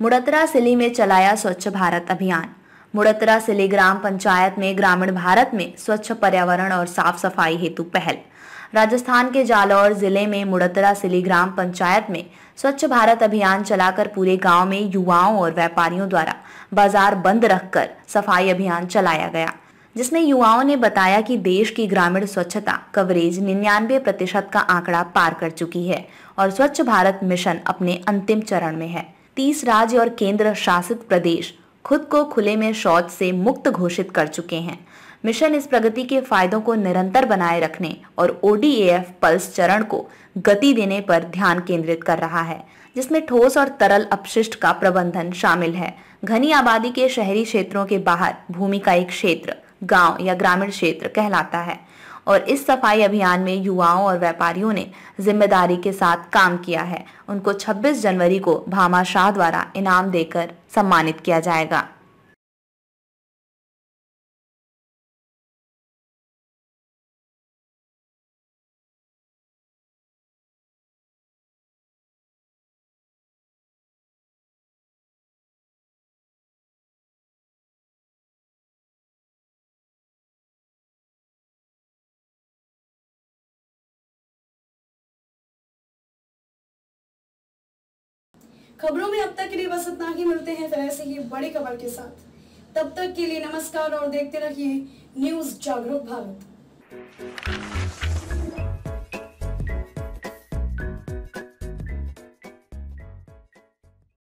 मुड़तरा सिली में चलाया स्वच्छ भारत अभियान। मुड़तरा सिली ग्राम पंचायत में ग्रामीण भारत में स्वच्छ पर्यावरण और साफ़ सफ़ाई हेतु पहल। राजस्थान के जालौर ज़िले में मुड़तरा सिली ग्राम पंचायत में स्वच्छ भारत अभियान चलाकर पूरे गाँव में युवाओं और व्यापारियों द्वारा बाज़ार बंद रखकर सफ़ाई अभियान चलाया गया, जिसमें युवाओं ने बताया कि देश की ग्रामीण स्वच्छता कवरेज निन्यानवे प्रतिशत का आंकड़ा पार कर चुकी है और स्वच्छ भारत मिशन अपने अंतिम चरण में है। तीस राज्य और केंद्र शासित प्रदेश खुद को खुले में शौच से मुक्त घोषित कर चुके हैं। मिशन इस प्रगति के फायदों को निरंतर बनाए रखने और ओडीएफ पल्स चरण को गति देने पर ध्यान केंद्रित कर रहा है, जिसमें ठोस और तरल अपशिष्ट का प्रबंधन शामिल है। घनी आबादी के शहरी क्षेत्रों के बाहर भूमि का एक क्षेत्र, गाँव या ग्रामीण क्षेत्र कहलाता है। और इस सफ़ाई अभियान में युवाओं और व्यापारियों ने ज़िम्मेदारी के साथ काम किया है। उनको 26 जनवरी को भामा शाह द्वारा इनाम देकर सम्मानित किया जाएगा। खबरों में अब तक के लिए बस इतना ही, मिलते हैं फिर ऐसे ही बड़ी खबर के साथ। तब तक के लिए नमस्कार और देखते रहिए न्यूज़ जागरूक भारत।